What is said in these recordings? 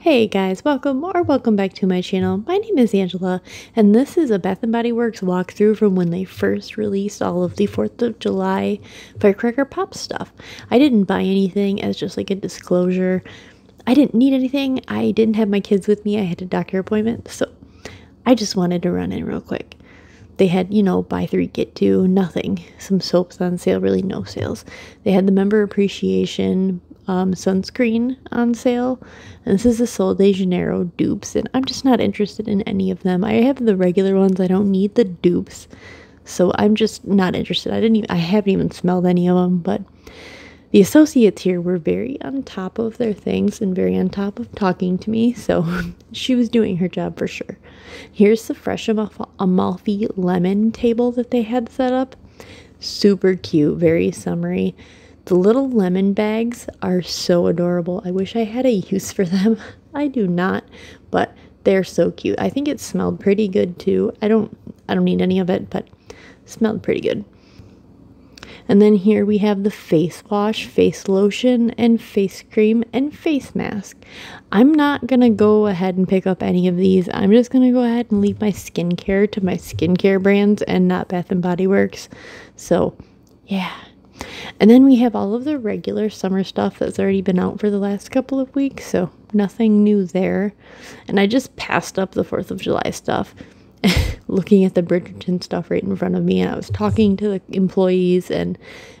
Hey guys, welcome or welcome back to my channel. My name is Angela and this is a Bath & Body Works walkthrough from when they first released all of the 4th of July Firecracker Pop stuff. I didn't buy anything as just like a disclosure. I didn't need anything. I didn't have my kids with me. I had a doctor appointment, so I just wanted to run in real quick. They had, you know, buy three, get two, nothing. Some soaps on sale, really no sales. They had the member appreciation um, sunscreen on sale. And this is the Sol de Janeiro dupes, and I'm just not interested in any of them. I have the regular ones, I don't need the dupes. So I'm just not interested. I didn't even, I haven't even smelled any of them, but the associates here were very on top of their things and very on top of talking to me, so she was doing her job for sure. Here's the Fresh Amalfi lemon table that they had set up. Super cute, very summery. The little lemon bags are so adorable. I wish I had a use for them. I do not, but they're so cute. I think it smelled pretty good too. I don't I don't need any of it, but smelled pretty good. And then here we have the face wash, face lotion, and face cream and face mask. I'm not going to go ahead and pick up any of these. I'm just going to go ahead and leave my skincare to my skincare brands and not Bath & Body Works. So, yeah. And then we have all of the regular summer stuff that's already been out for the last couple of weeks, so nothing new there. And I just passed up the 4th of July stuff. Looking at the Bridgerton stuff right in front of me and I was talking to the employees and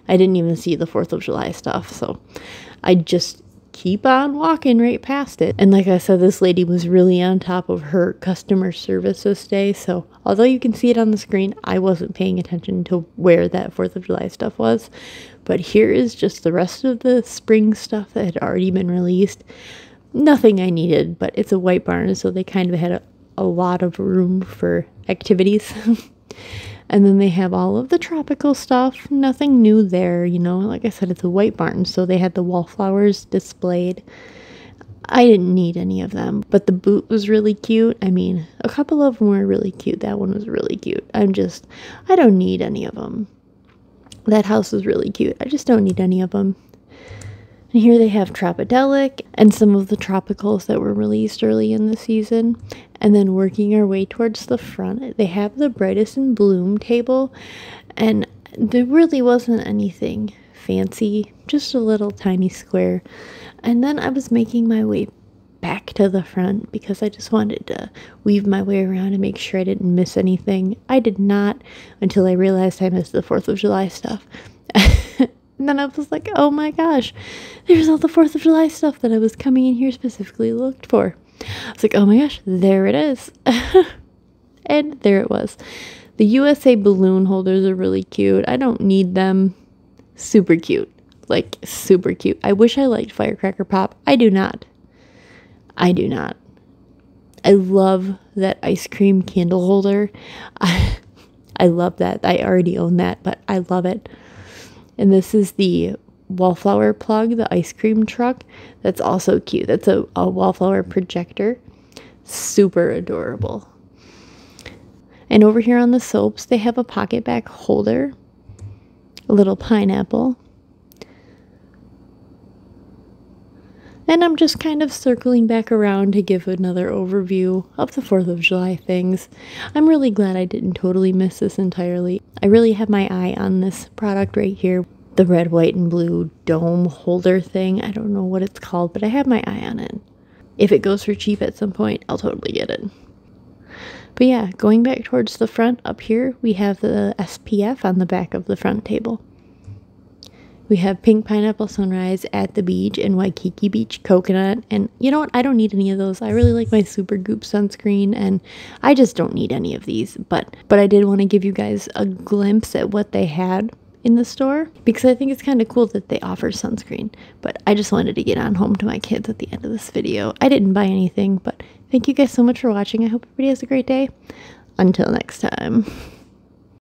I didn't even see the 4th of July stuff. So I just keep on walking right past it. And like I said, this lady was really on top of her customer service this day. So although you can see it on the screen, I wasn't paying attention to where that 4th of July stuff was. But here is just the rest of the spring stuff that had already been released. Nothing I needed, but it's a white barn, so they kind of had a, a lot of room for activities. and then they have all of the tropical stuff. Nothing new there, you know. Like I said, it's a white barn, so they had the wallflowers displayed. I didn't need any of them, but the boot was really cute. I mean, a couple of them were really cute. That one was really cute. I'm just, I don't need any of them. That house is really cute. I just don't need any of them. And here they have Tropidelic and some of the tropicals that were released early in the season. And then working our way towards the front, they have the Brightest in Bloom table. And there really wasn't anything fancy, just a little tiny square. And then I was making my way back to the front because I just wanted to weave my way around and make sure I didn't miss anything. I did not until I realized I missed the 4th of July stuff. And then I was like, oh my gosh, there's all the 4th of July stuff that I was coming in here specifically looked for. I was like, oh my gosh, there it is. and there it was. The USA balloon holders are really cute. I don't need them. Super cute. Like, super cute. I wish I liked Firecracker Pop. I do not. I do not. I love that ice cream candle holder. I, I love that. I already own that, but I love it. And this is the wallflower plug, the ice cream truck. That's also cute. That's a, a wallflower projector. Super adorable. And over here on the soaps, they have a PocketBac holder, a little pineapple. And I'm just kind of circling back around to give another overview of the 4th of July things. I'm really glad I didn't totally miss this entirely. I really have my eye on this product right here. The red, white, and blue dome holder thing. I don't know what it's called, but I have my eye on it. If it goes for cheap at some point, I'll totally get it. But yeah, going back towards the front up here, we have the SPF on the back of the front table. We have Pink Pineapple Sunrise at the beach and Waikiki Beach Coconut. And you know what? I don't need any of those. I really like my Supergoop sunscreen and I just don't need any of these. But but I did want to give you guys a glimpse at what they had in the store because I think it's kind of cool that they offer sunscreen. But I just wanted to get on home to my kids at the end of this video. I didn't buy anything, but thank you guys so much for watching. I hope everybody has a great day. Until next time.